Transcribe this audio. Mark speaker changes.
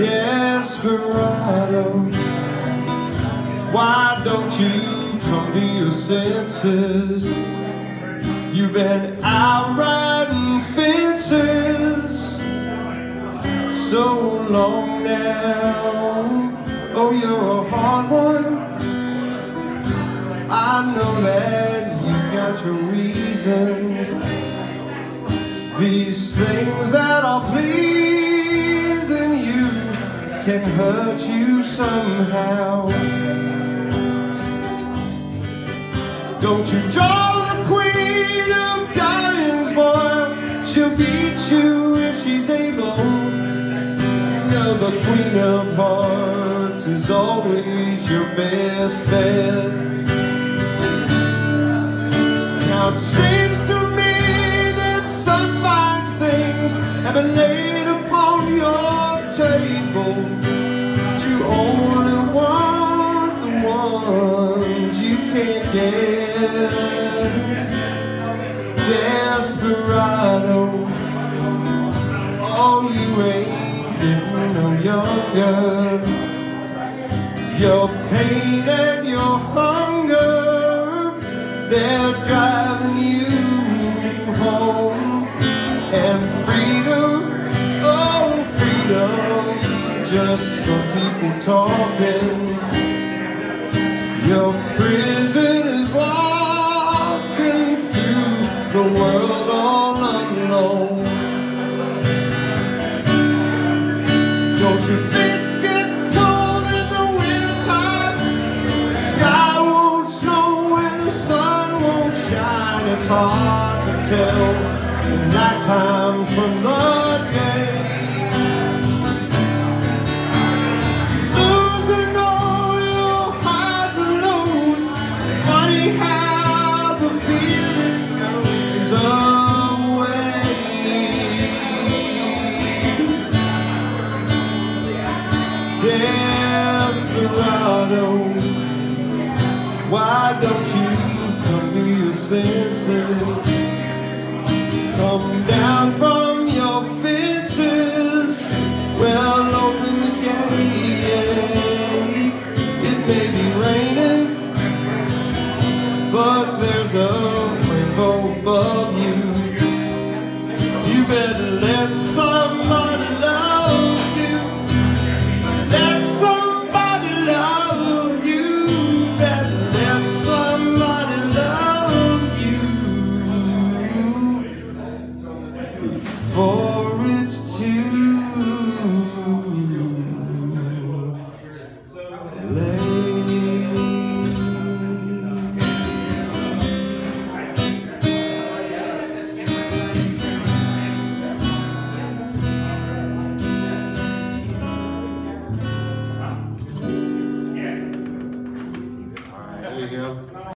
Speaker 1: Desperado. Why don't you come to your senses? You've been out riding fences So long now. Oh, you're a hard one. I know that you've got your reasons. These things that are pleasing Can hurt you somehow. Don't you draw the queen of diamonds, boy. She'll beat you if she's able. You know the queen of hearts is always your best bet. Now it But you only want the ones you can't get. Desperado, oh you ain't getting no younger. Your pain just some people talking. Your prison is walking through the world all alone. Don't you think it cold in the wintertime? The sky won't snow and the sun won't shine. It's hard to tell the nighttime from the day. Why don't you come to your senses? Come down from your fences. Well, open the gate. It may be raining, but there's a rainbow above you. You better let somebody before it's too late.